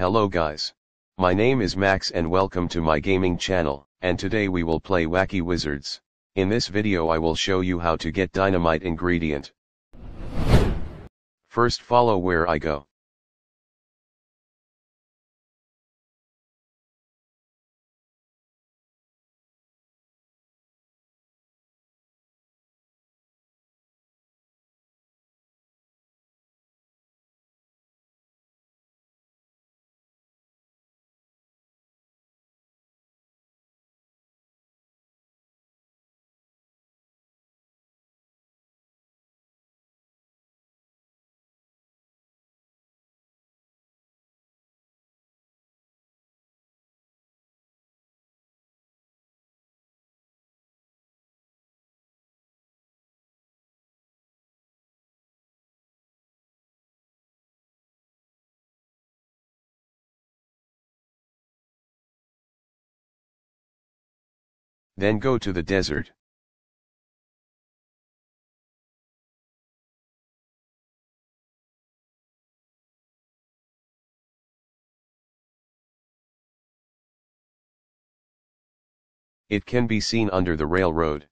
Hello guys. My name is Max and welcome to my gaming channel, and today we will play Wacky Wizards. In this video I will show you how to get dynamite ingredient. First follow where I go. Then go to the desert. It can be seen under the railroad.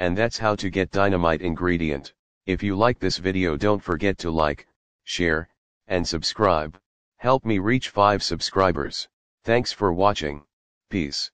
And that's how to get dynamite ingredient. If you like this video don't forget to like, share, and subscribe. Help me reach 5 subscribers. Thanks for watching. Peace.